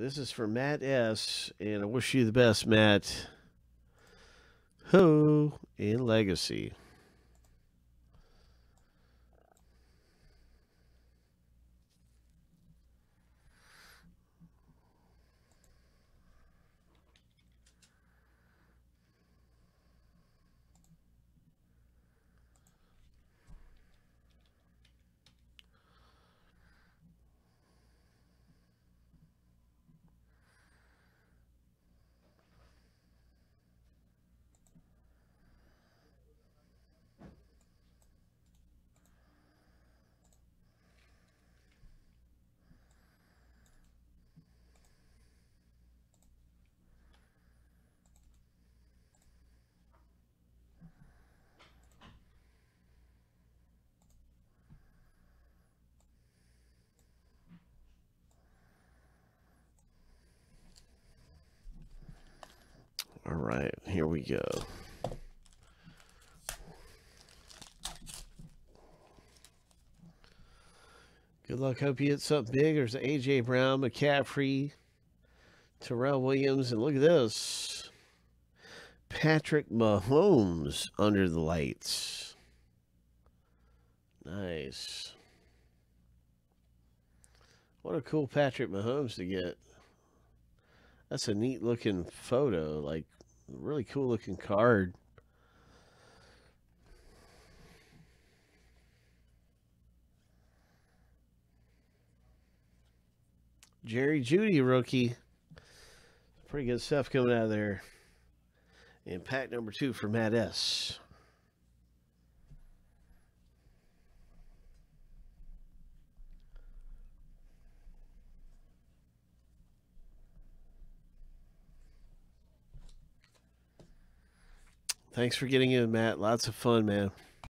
This is for Matt S. And I wish you the best, Matt. Ho in Legacy. All right, here we go. Good luck. Hope you hit something big. There's AJ Brown, McCaffrey, Terrell Williams, and look at this. Patrick Mahomes under the lights. Nice. What a cool Patrick Mahomes to get. That's a neat looking photo. Like, really cool looking card. Jerry Jeudy rookie. Pretty good stuff coming out of there. And pack number two for Matt S. Thanks for getting in, Matt. Lots of fun, man.